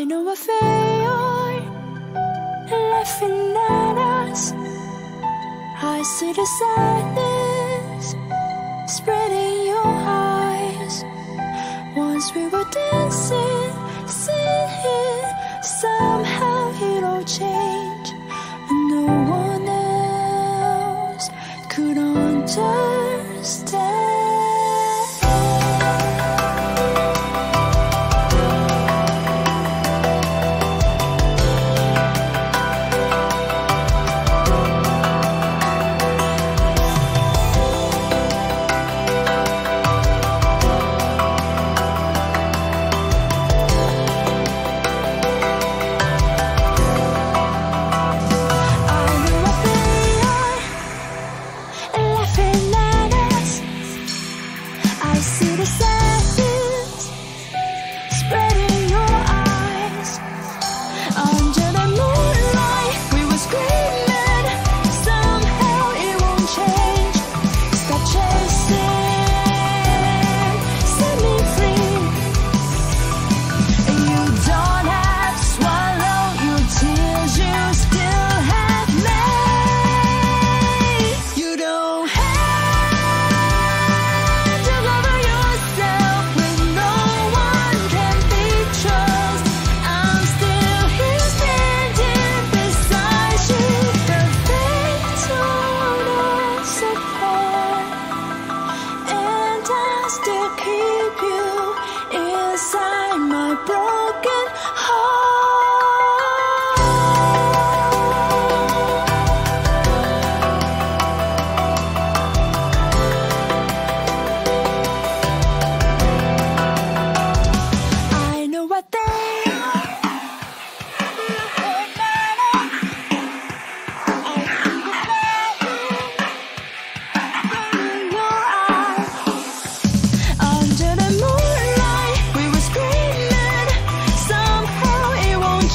I know I failed laughing at us. I see the sadness spreading your eyes. Once we were dancing, singing, sound.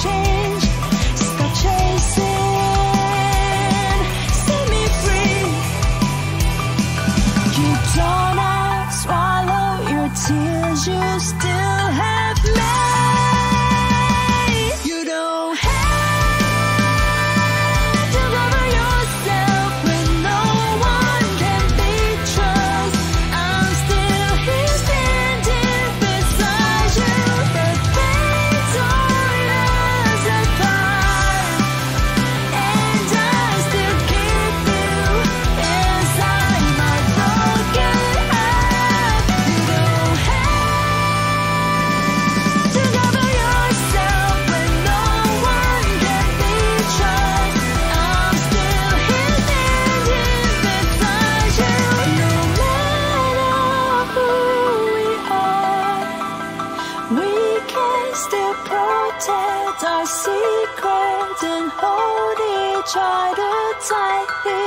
change. protect our secrets and hold each other tightly.